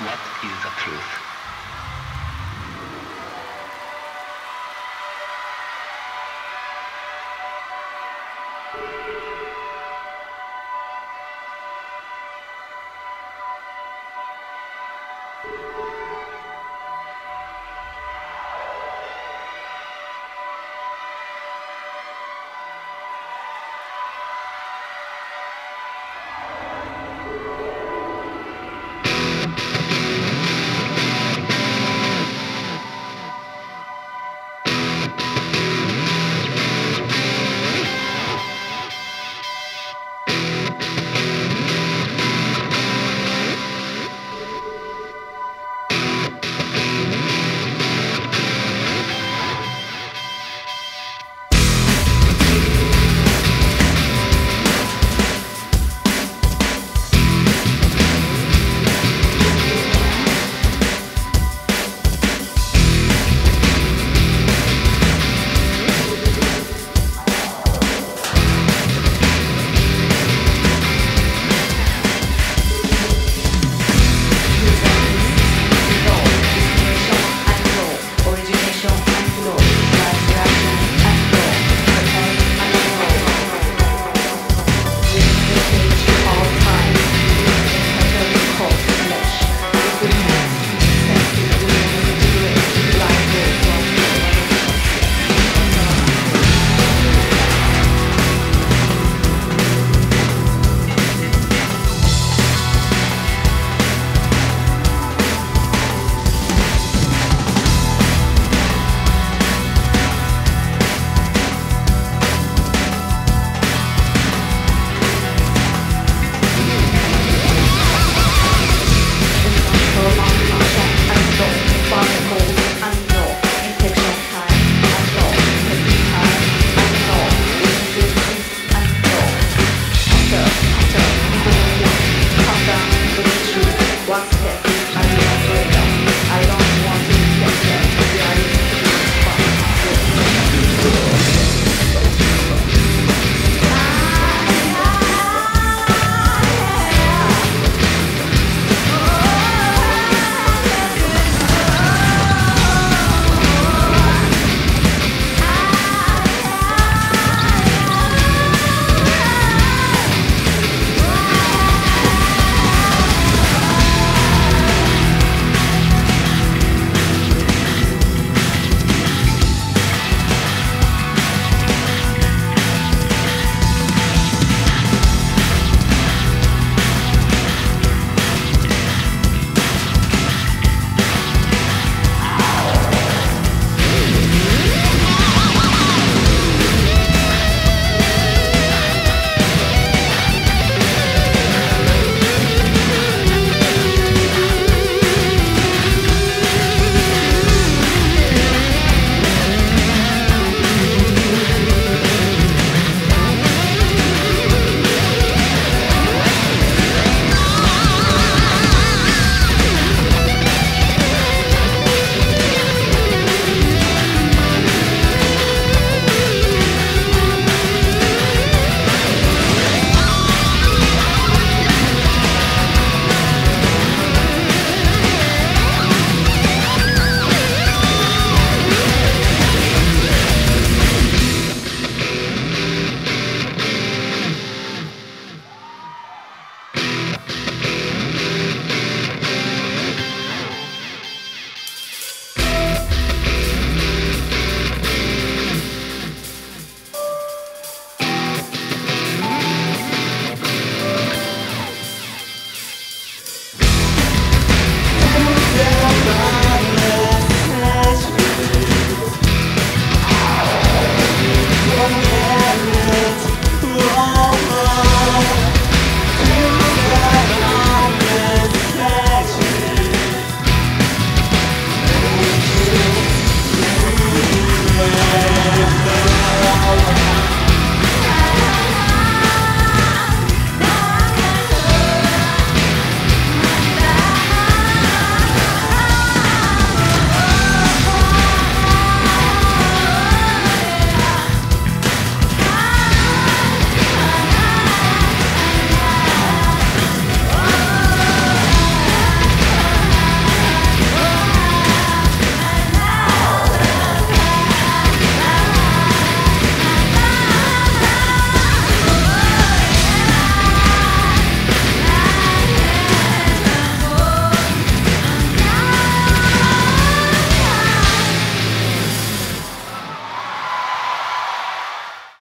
What is the truth? see.